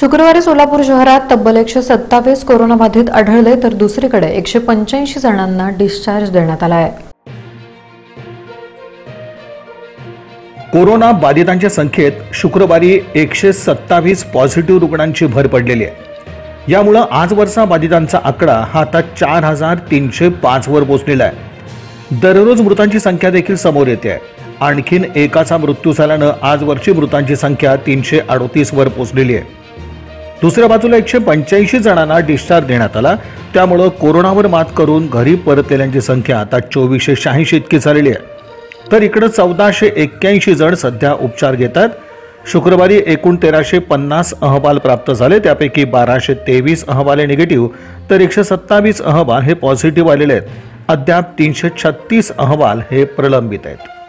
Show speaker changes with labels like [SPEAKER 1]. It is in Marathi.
[SPEAKER 1] शुक्रवारी सोलापूर शहरात तब्बल एकशे सत्तावीस कोरोनाबाधित आढळले तर दुसरीकडे एकशे पंच्याऐंशी जणांना डिस्चार्ज देण्यात आला आहे.
[SPEAKER 2] कोरोना बाधितांच्या संख्येत शुक्रवारी एकशे सत्तावीस पॉझिटिव्ह रुग्णांची भर पडलेली आहे. यामुळं आजवरचा बाधितांचा आकडा हा आता चार हजार तीनशे पाच वर पोचलेला आहे. दररोज मृतांची संख्या देखील समोर येते आहे. आणखीन एकाचा मृत्यू झाल्यानं आजवरची मृतांची संख्या तीनशे अडोतीस वर पोचलेली आहे. दुसऱ्या बाजूला एकशे पंच्याऐंशी जणांना डिस्चार्ज देण्यात आला. त्यामुळं कोरोनावर मात करून घरी परतलेल्यांची संख्या आता चोवीसशे शहाऐंशी इतकी झालेली आहे. तर इकडं चौदाशे एक्क्याऐंशी जण सध्या उपचार घेतात. शुक्रवारी एकूण तेराशे पन्नास अहवाल प्राप्त झाले. त्यापैकी बाराशे तेवीस अहवाल हे निगेटिव्ह तर एकशे सत्तावीस अहवाल हे पॉझिटिव्ह आलेले आहेत. अद्याप तीनशे छत्तीस अहवाल हे प्रलंबित आहेत.